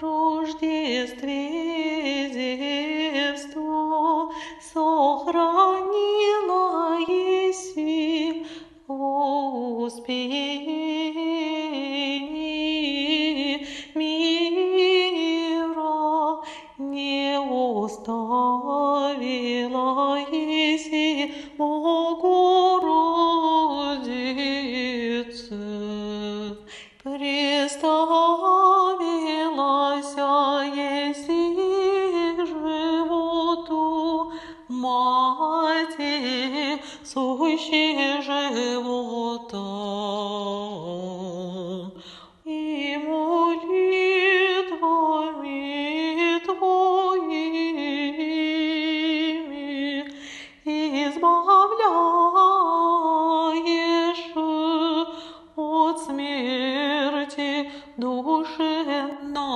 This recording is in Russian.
Рождестве девство сохранила еси в Успении мира не оставила еси Богородицы. Представилась Мати сущей живота. И молитвами Твоими избавляешь от смерти души наша.